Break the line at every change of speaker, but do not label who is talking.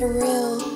surreal.